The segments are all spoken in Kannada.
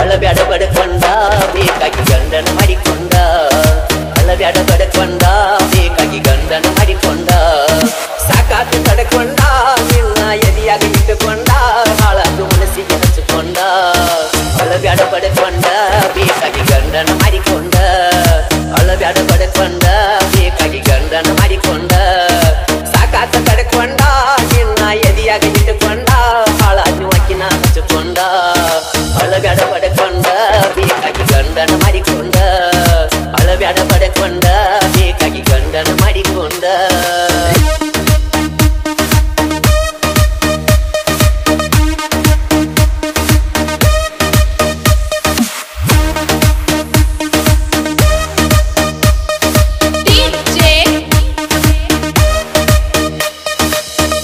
ಅಳಬ್ಯಾಡ ಬಡಕೊಂಡ ಬೇಕಾಗಿ ಗಂಡನ ಮಾಡಿಕೊಂಡ ಅಳಬ್ಯಾಡ ಬಡಕೊಂಡ ಬೇಕಾಗಿ ಗಂಡನ ಮಾಡಿಕೊಂಡ ಸಾಕಾತು ತಡಕೊಂಡ, ನಿನ್ನ ಎದಿಯಾಗ ಇಟ್ಟುಕೊಂಡ ಹಾಳಾದು ಮನಸ್ಸಿಗೆ ಹಚ್ಚಿಕೊಂಡ. ಅಳಬ್ಯಾಡ ಬಡಕೊಂಡ ಬೇಕಾಗಿ ಗಂಡನ ಮಾಡಿಕೊಂಡ. ಅಳಬ್ಯಾಡ ಬಡಕೊಂಡ ಬೇಕಾಗಿ ಗಂಡನ ಮಾಡಿಕೊಂಡ.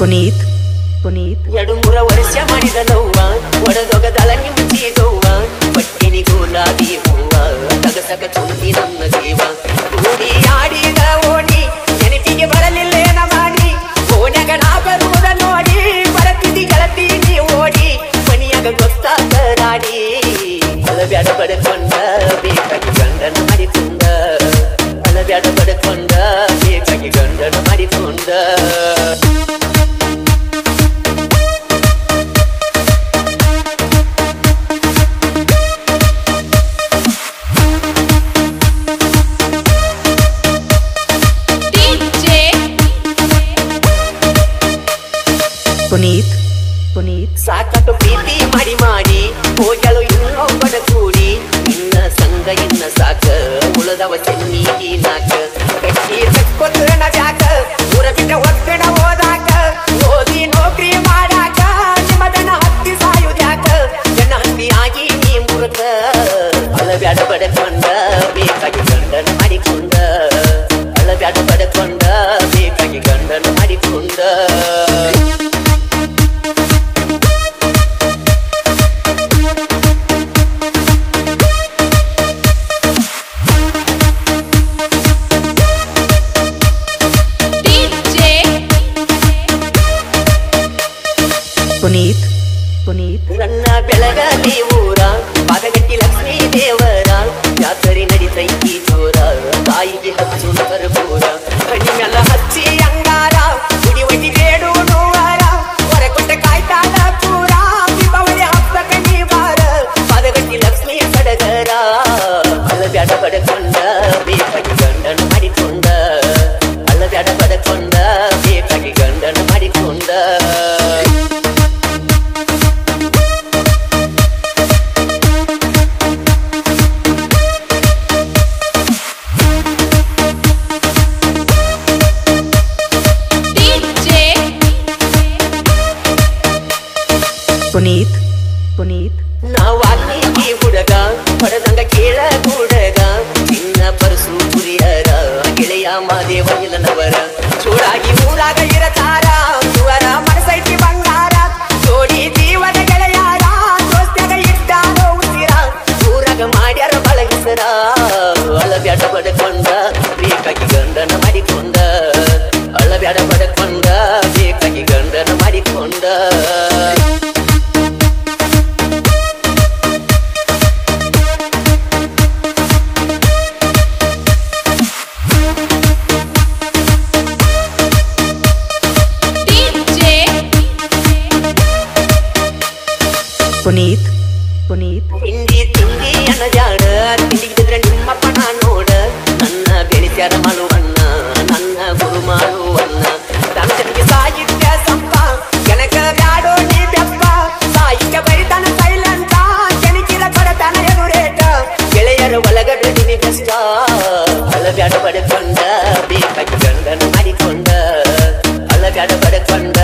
ಪುನೀತ್. ಎರಡು ಮೂರ ವರ್ಷ ಮಾಡಿದ ನೋವ ಒಡದೊಗದಲ ನಿಮ್ಮಿ ಗೌವ ಪಟ್ಟಿನಿ ಗುಲಾಬಿ ಹೂವ, ತಗಸಕ ಚುಂಟಿ ನನ್ನ ಜೀವ. ಓಡಿ ಆಡಿದ ಓಡಿ ನೆನಪಿಗೆ ಬರಲಿಲ್ಲೇನ ಮಾಡಿ. ಓಣ್ಯಾಗ ನಾ ಬರುವುದ ನೋಡಿ ಬರತಿದಿ ನೀ ಓಡಿ. ಮನಿಯಾಗ ಗೊತ್ತಾದ ರಾಡಿ ಅಳಬ್ಯಾಡ ಬಡಕೊಂಡ ಬೇಕಾಗಿ ಗಂಡನ ಮಾಡಿಕೊಂಡ. ಅಳಬ್ಯಾಡ ಪಡೆದುಕೊಂಡ ಬೇಕಾಗಿ ಗಂಡನ ಮಾಡಿಕೊಂಡ. ಮಾಡಿ ಹೋಗಲು ಇನ್ನೊಬ್ಬನ ಕೂಡಿ ಇನ್ನ ಸಂಗ, ಇನ್ನ ಸಾಕ. ಉಳದವ ಚೆನ್ನಿಗಿ ನಾಕ. ಕಟ್ಟಿ ತಕ್ಕೊತ್ತನ ಜಾಕ ಊರ ಓದಾಕ ಓದಿ ನೌಕರಿ ಮಾಡಾಕ ನಿಮ್ಮದನ ಹತ್ತಿ ಸಾಯುದ್ಯಾಕ. ಜನ ಹತ್ತಿ ಆಗಿ ನೀ ಮುರುಕ ಅಳಬ್ಯಾಡ ಬಡಕೊಂಡ ಬೇಕಾಗಿ ಗಂಡನ ಮಾಡಿಕೊಂಡ. ಅಳಬ್ಯಾಡ ಬಡಕೊಂಡ ಪುನೀತ್ ನನ್ನ ಬೆಳಗಲಿ ಊರ. ಪಾದಗಟ್ಟಿ ಲಕ್ಷ್ಮೀ ದೇವರ ಜಾತ್ರೆ ನಡಿತೈತಿ. ಪುನೀತ್. ಪುನೀತ್. ನಾವಾಲ್ಮೀಕಿ ಹುಡುಗ ಹೊಡೆದಂಗ ಕೇಳ ಹುಡುಗ ಚಿನ್ನ ಪರಸು ಪುರಿಯರ ಗೆಳೆಯ ಮಾದೇವ ಇಲ್ಲನವರ ಪುನೀತ್ ಪುನೀತ್ ತಿಂಡಿ ತಿಂಡಿ ಅನ್ನ ಜಾಡ ತಿಂಡಿಗಿದ್ರೆ ನಿಮ್ಮಪ್ಪನ ನೋಡ ನನ್ನ ಬೆಳಿಸ್ಯಾರ ಮಳುವನ್ನ ನನ್ನ ಗುರು ಮಾಡುವನ್ನ ತನಗೆ ಸಾಹಿತ್ಯ ಸಂಪ ಕೆನಕ ಬ್ಯಾಡೋ ನೀ ಬೆಪ್ಪ ಸಾಹಿತ್ಯ ಬರಿತಾನ ಸೈಲೆಂಟ ಕೆಣಕಿರ ಕೊಡತಾನ ಎದುರೇಟ ಗೆಳೆಯರ ಒಳಗ ಬೆಳೆದಿನಿ ಬೆಷ್ಟ ಅಳಬ್ಯಾಡ ಬಡಕೊಂಡ ಬೇಕಾಗಿ ಗಂಡನ ಮಾಡಿಕೊಂಡ ಅಳಬ್ಯಾಡ ಬಡಕೊಂಡ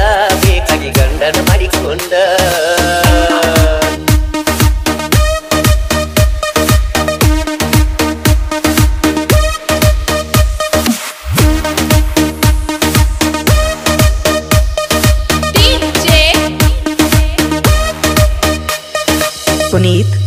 ಬೇಕಾಗಿ ಗಂಡನ ಮಾಡಿಕೊಂಡ ಪುನೀತ್